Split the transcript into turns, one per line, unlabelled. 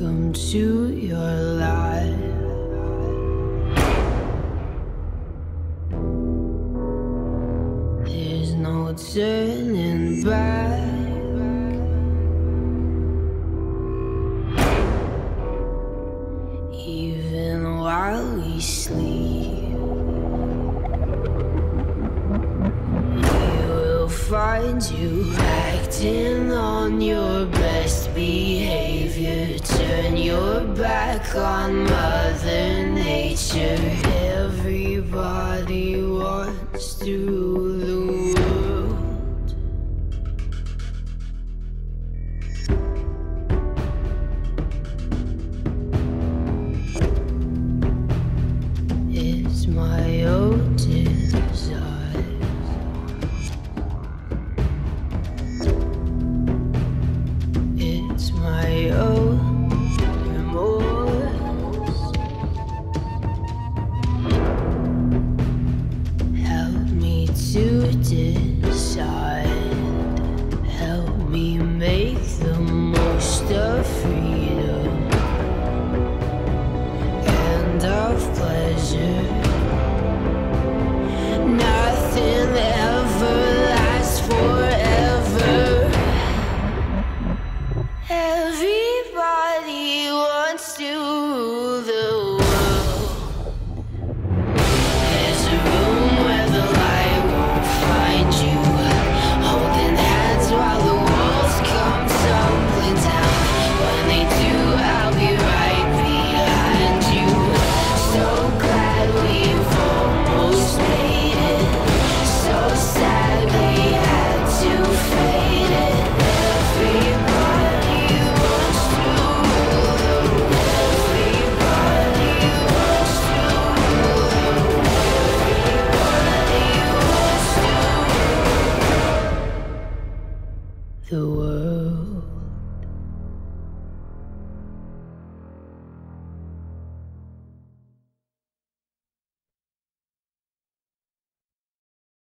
Welcome to your life. There's no turning back. Even while we sleep. Find you acting on your best behavior. Turn your back on Mother Nature. Everybody wants to the world. It's my oldest decide. Help me make the most of freedom.